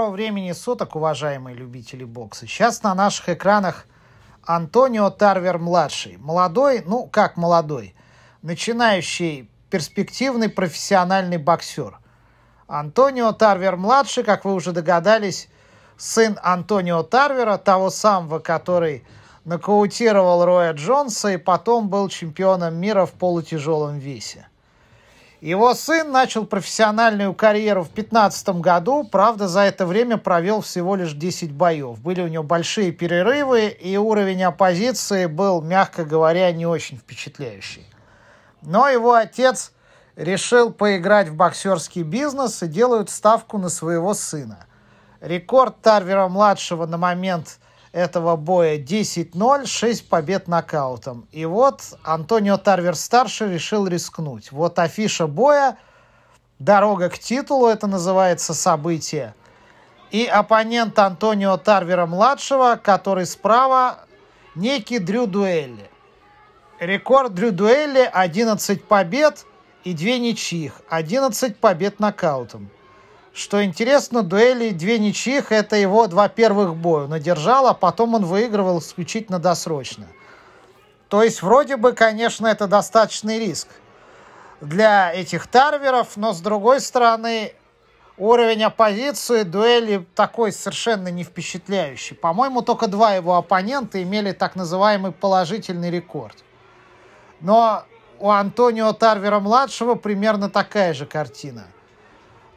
Доброго времени суток, уважаемые любители бокса. Сейчас на наших экранах Антонио Тарвер-младший. Молодой, ну как молодой, начинающий перспективный профессиональный боксер. Антонио Тарвер-младший, как вы уже догадались, сын Антонио Тарвера, того самого, который нокаутировал Роя Джонса и потом был чемпионом мира в полутяжелом весе. Его сын начал профессиональную карьеру в 2015 году, правда, за это время провел всего лишь 10 боев. Были у него большие перерывы, и уровень оппозиции был, мягко говоря, не очень впечатляющий. Но его отец решил поиграть в боксерский бизнес и делают ставку на своего сына. Рекорд Тарвера-младшего на момент этого боя 10-0, 6 побед нокаутом. И вот Антонио Тарвер-старший решил рискнуть. Вот афиша боя, дорога к титулу, это называется событие. И оппонент Антонио Тарвера-младшего, который справа, некий Дрю Дуэлли. Рекорд Дрю Дуэлли 11 побед и 2 ничьих, 11 побед нокаутом. Что интересно, дуэли две ничьих – это его два первых боя. Он одержал, а потом он выигрывал исключительно досрочно. То есть, вроде бы, конечно, это достаточный риск для этих тарверов, но, с другой стороны, уровень оппозиции дуэли такой совершенно не впечатляющий. По-моему, только два его оппонента имели так называемый положительный рекорд. Но у Антонио Тарвера-младшего примерно такая же картина –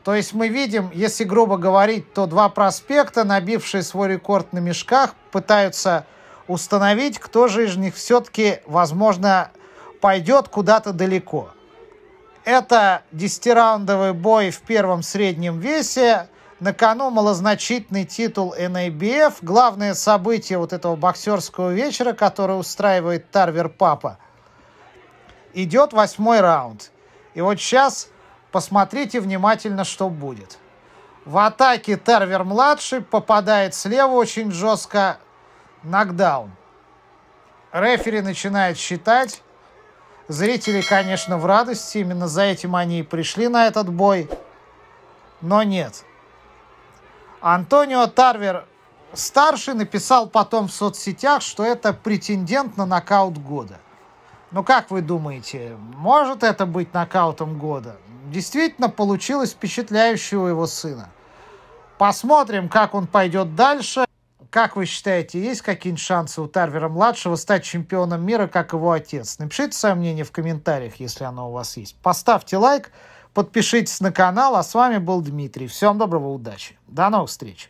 то есть мы видим, если грубо говорить, то два проспекта, набившие свой рекорд на мешках, пытаются установить, кто же из них все-таки, возможно, пойдет куда-то далеко. Это десятираундовый бой в первом среднем весе. На кону малозначительный титул NABF. Главное событие вот этого боксерского вечера, которое устраивает Тарвер Папа, идет восьмой раунд. И вот сейчас Посмотрите внимательно, что будет. В атаке Тервер-младший попадает слева очень жестко. Нокдаун. Рефери начинает считать. Зрители, конечно, в радости. Именно за этим они и пришли на этот бой. Но нет. Антонио Тарвер старший написал потом в соцсетях, что это претендент на нокаут года. Ну как вы думаете, может это быть нокаутом года? Действительно получилось впечатляюще у его сына. Посмотрим, как он пойдет дальше. Как вы считаете, есть какие-нибудь шансы у Тарвера-младшего стать чемпионом мира, как его отец? Напишите свое мнение в комментариях, если оно у вас есть. Поставьте лайк, подпишитесь на канал. А с вами был Дмитрий. Всем доброго, удачи. До новых встреч.